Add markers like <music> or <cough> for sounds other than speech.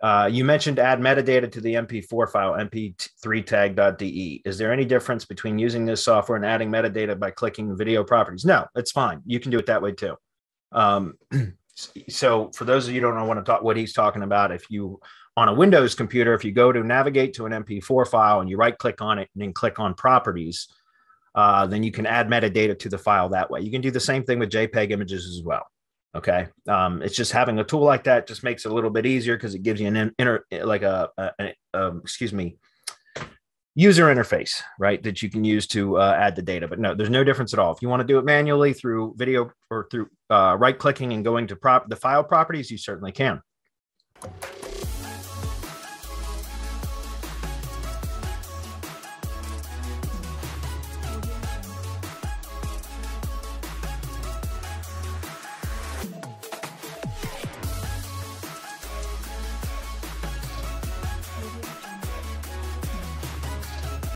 Uh, you mentioned add metadata to the MP4 file, mp3tag.de. Is there any difference between using this software and adding metadata by clicking video properties? No, it's fine. You can do it that way too. Um, <clears throat> so for those of you don't know to talk what he's talking about, if you on a Windows computer, if you go to navigate to an MP4 file and you right click on it and then click on properties, uh, then you can add metadata to the file that way. You can do the same thing with JPEG images as well. Okay. Um, it's just having a tool like that just makes it a little bit easier because it gives you an inner, like a, a, a, a, excuse me, user interface, right? That you can use to uh, add the data. But no, there's no difference at all. If you want to do it manually through video or through uh, right clicking and going to prop the file properties, you certainly can.